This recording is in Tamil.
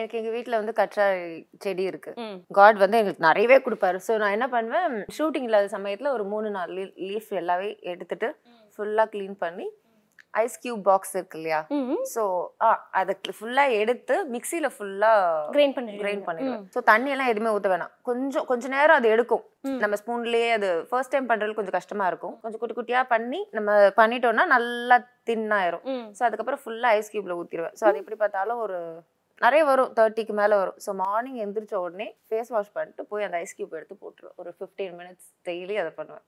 எனக்கு எங்க வீட்ல வந்து கற்றாழை செடி இருக்கு. காட் வந்து எங்களுக்கு நிறையவே கொடுப்பாரு. ஸோ நான் என்ன பண்ணுவேன் ஷூட்டிங் இல்லாத சமயத்துல ஒரு மூணு நாலு லீஃப் எல்லாமே எடுத்துட்டு ஃபுல்லா க்ளீன் பண்ணி ஐஸ் கியூப் பாக்ஸ் இருக்கு இல்லையா? ஸோ அதை ஃபுல்லா எடுத்து மிக்சியில ஃபுல்லா கிரைண்ட் பண்ணி கிரைண்ட் பண்ணிடுவேன். ஸோ தண்ணி எல்லாம் எதுவுமே ஊற்ற வேணாம். கொஞ்சம் கொஞ்ச நேரம் அது எடுக்கும். நம்ம ஸ்பூன்லயே அது ஃபர்ஸ்ட் டைம் பண்றது கொஞ்சம் கஷ்டமா இருக்கும். கொஞ்சம் குட்டி குட்டியா பண்ணி நம்ம பண்ணிட்டோம்னா நல்லா தின்னாயிரும் ஸோ அதுக்கப்புறம் ஃபுல்லா ஐஸ் கியூப்ல ஊத்திடுவேன். ஸோ அது எப்படி பார்த்தாலும் ஒரு நிறைய வரும் தேர்ட்டிக்கு மேலே வரும். ஸோ மார்னிங் எந்திரிச்ச உடனே ஃபேஸ் வாஷ் பண்ணிட்டு போய் அந்த ஐஸ் கியூப் எடுத்து போட்டுருவேன் ஒரு ஃபிஃப்டீன் மினிட்ஸ் டெய்லி அதை பண்ணுவேன்.